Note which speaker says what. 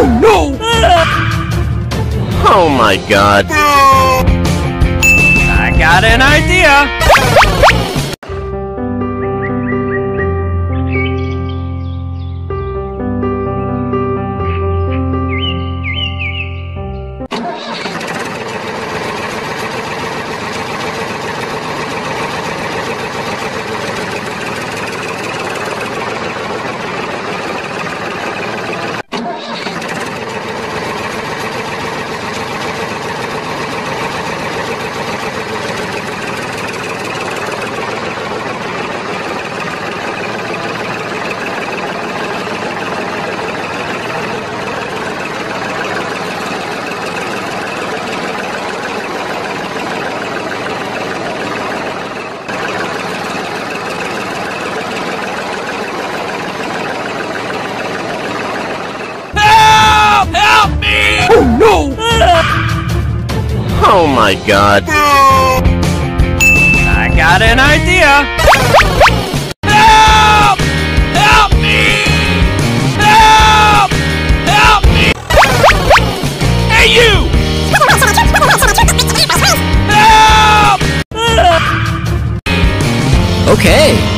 Speaker 1: Oh no!
Speaker 2: Oh my god.
Speaker 3: I got an idea!
Speaker 1: Oh no!
Speaker 2: Oh my god.
Speaker 3: I got an idea! Help! Help me! Help! Help me! Hey you! Help!
Speaker 4: Okay,